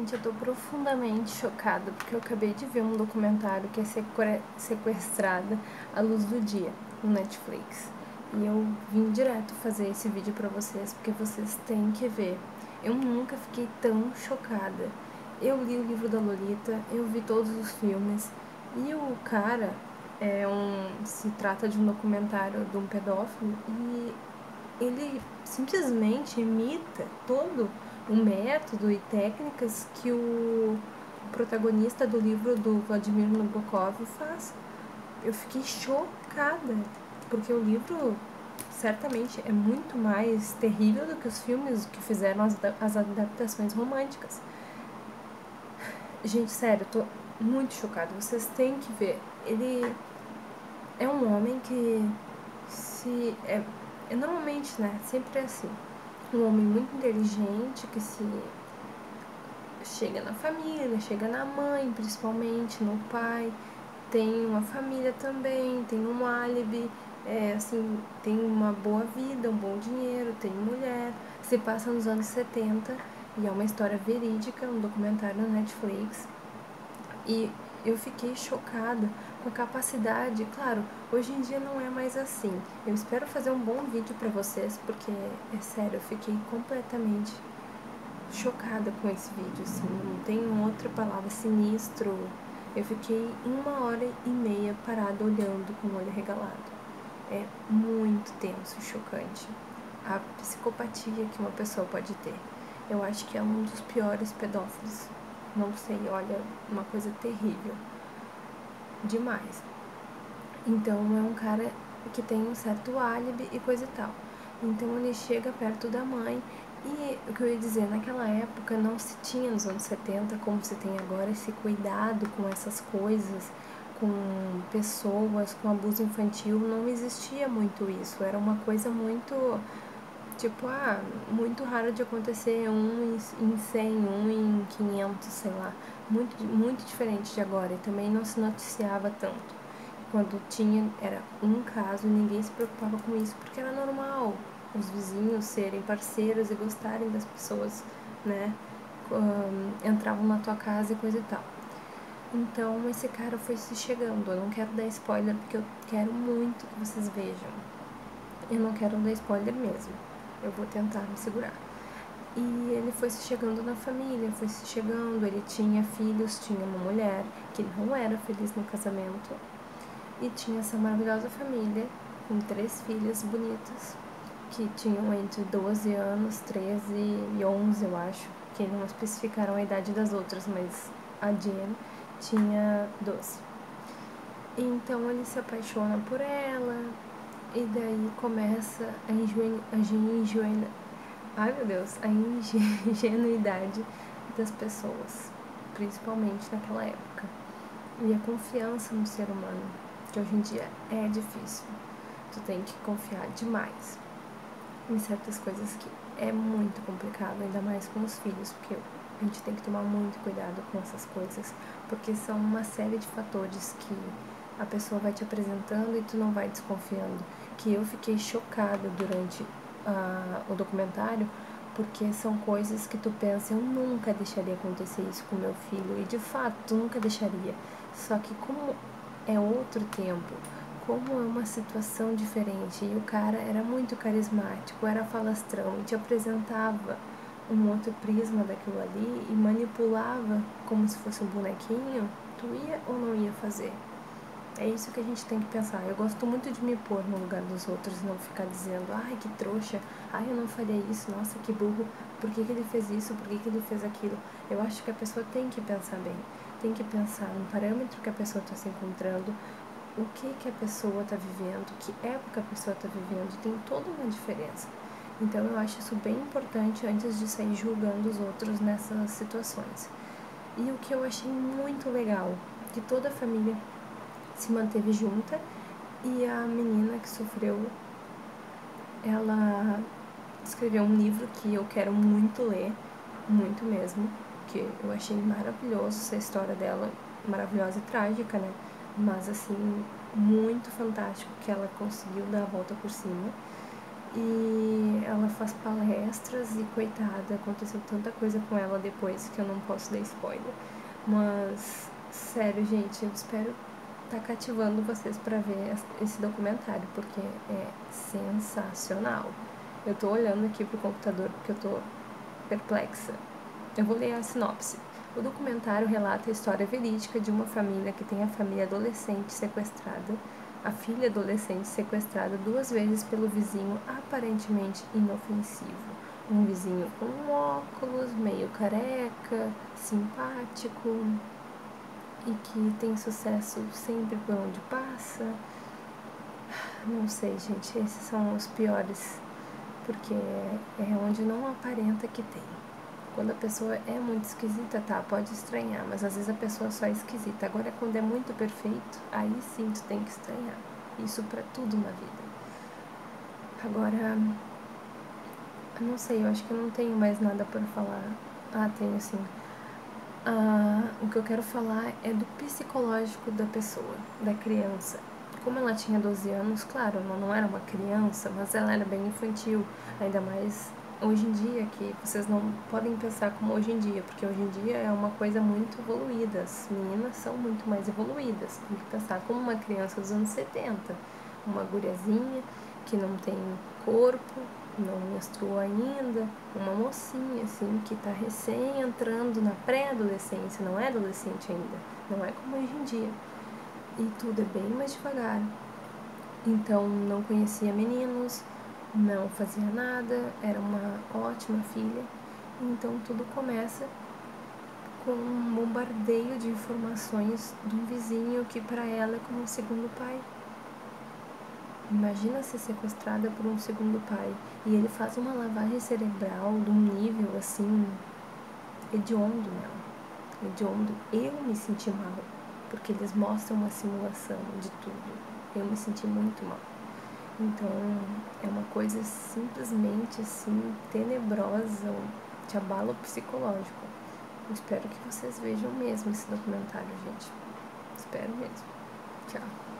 Gente, eu tô profundamente chocada porque eu acabei de ver um documentário que é sequestrada à luz do dia no Netflix. E eu vim direto fazer esse vídeo pra vocês porque vocês têm que ver. Eu nunca fiquei tão chocada. Eu li o livro da Lolita, eu vi todos os filmes e o cara é um se trata de um documentário de um pedófilo e ele simplesmente imita todo o método e técnicas que o protagonista do livro do Vladimir Nabokov faz. Eu fiquei chocada, porque o livro certamente é muito mais terrível do que os filmes que fizeram as, as adaptações românticas. Gente, sério, eu tô muito chocada. Vocês têm que ver. Ele é um homem que se. É normalmente, né? Sempre é assim um homem muito inteligente que se chega na família, chega na mãe, principalmente no pai, tem uma família também, tem um álibi, é, assim, tem uma boa vida, um bom dinheiro, tem mulher, se passa nos anos 70 e é uma história verídica, um documentário na Netflix. E eu fiquei chocada com capacidade, claro, hoje em dia não é mais assim. Eu espero fazer um bom vídeo para vocês, porque é sério, eu fiquei completamente chocada com esse vídeo, assim, não tem outra palavra, sinistro. Eu fiquei uma hora e meia parada olhando com o olho regalado. É muito tenso e chocante. A psicopatia que uma pessoa pode ter. Eu acho que é um dos piores pedófilos. Não sei, olha, uma coisa terrível demais. Então é um cara que tem um certo álibi e coisa e tal. Então ele chega perto da mãe e o que eu ia dizer, naquela época não se tinha nos anos 70 como se tem agora esse cuidado com essas coisas, com pessoas, com abuso infantil, não existia muito isso. Era uma coisa muito tipo, ah, muito raro de acontecer um em 100, um em 500, sei lá. Muito, muito diferente de agora. E também não se noticiava tanto. Quando tinha, era um caso, ninguém se preocupava com isso, porque era normal os vizinhos serem parceiros e gostarem das pessoas, né? Um, entravam na tua casa e coisa e tal. Então, esse cara foi se chegando. Eu não quero dar spoiler, porque eu quero muito que vocês vejam. Eu não quero dar spoiler mesmo eu vou tentar me segurar. E ele foi se chegando na família, foi se chegando, ele tinha filhos, tinha uma mulher que não era feliz no casamento e tinha essa maravilhosa família com três filhas bonitas que tinham entre 12 anos, 13 e 11, eu acho, que não especificaram a idade das outras, mas a Jen tinha 12. Então ele se apaixona por ela, e daí começa a, ingenuidade, ai meu Deus, a ingenuidade das pessoas, principalmente naquela época. E a confiança no ser humano, que hoje em dia é difícil. Tu tem que confiar demais em certas coisas que é muito complicado, ainda mais com os filhos, porque a gente tem que tomar muito cuidado com essas coisas, porque são uma série de fatores que a pessoa vai te apresentando e tu não vai desconfiando que eu fiquei chocada durante o documentário, porque são coisas que tu pensa, eu nunca deixaria acontecer isso com meu filho, e de fato, nunca deixaria. Só que como é outro tempo, como é uma situação diferente, e o cara era muito carismático, era falastrão, e te apresentava um outro prisma daquilo ali, e manipulava como se fosse um bonequinho, tu ia ou não ia fazer? É isso que a gente tem que pensar. Eu gosto muito de me pôr no lugar dos outros e não ficar dizendo, ai que trouxa, ai eu não faria isso, nossa que burro, por que, que ele fez isso, por que, que ele fez aquilo. Eu acho que a pessoa tem que pensar bem, tem que pensar no parâmetro que a pessoa está se encontrando, o que, que a pessoa está vivendo, que época a pessoa está vivendo, tem toda uma diferença. Então eu acho isso bem importante antes de sair julgando os outros nessas situações. E o que eu achei muito legal, que toda a família se manteve junta e a menina que sofreu, ela escreveu um livro que eu quero muito ler, muito mesmo, que eu achei maravilhoso essa história dela, maravilhosa e trágica, né? Mas assim, muito fantástico que ela conseguiu dar a volta por cima. E ela faz palestras e coitada, aconteceu tanta coisa com ela depois que eu não posso dar spoiler. Mas, sério, gente, eu espero estar tá cativando vocês para ver esse documentário, porque é sensacional. Eu tô olhando aqui pro computador porque eu tô perplexa. Eu vou ler a sinopse. O documentário relata a história verídica de uma família que tem a família adolescente sequestrada a filha adolescente sequestrada duas vezes pelo vizinho aparentemente inofensivo. Um vizinho com óculos, meio careca, simpático e que tem sucesso sempre por onde passa. Não sei, gente, esses são os piores, porque é onde não aparenta que tem. Quando a pessoa é muito esquisita, tá, pode estranhar, mas às vezes a pessoa só é esquisita. Agora, quando é muito perfeito, aí sim tu tem que estranhar. Isso para tudo na vida. Agora, não sei, eu acho que eu não tenho mais nada para falar. Ah, tenho sim. Ah, o que eu quero falar é do psicológico da pessoa, da criança. Como ela tinha 12 anos, claro, ela não era uma criança, mas ela era bem infantil, ainda mais hoje em dia, que vocês não podem pensar como hoje em dia, porque hoje em dia é uma coisa muito evoluída, as meninas são muito mais evoluídas, tem que pensar como uma criança dos anos 70, uma guriazinha que não tem corpo, não menstruou ainda, uma mocinha assim que está recém entrando na pré-adolescência, não é adolescente ainda, não é como hoje em dia. E tudo é bem mais devagar. Então não conhecia meninos, não fazia nada, era uma ótima filha. Então tudo começa com um bombardeio de informações de um vizinho que para ela é como um segundo pai. Imagina ser sequestrada por um segundo pai e ele faz uma lavagem cerebral de um nível assim hediondo nela. Hediondo. Eu me senti mal, porque eles mostram uma simulação de tudo. Eu me senti muito mal. Então, é uma coisa simplesmente assim tenebrosa, te abala o psicológico. Eu espero que vocês vejam mesmo esse documentário, gente. Espero mesmo. Tchau.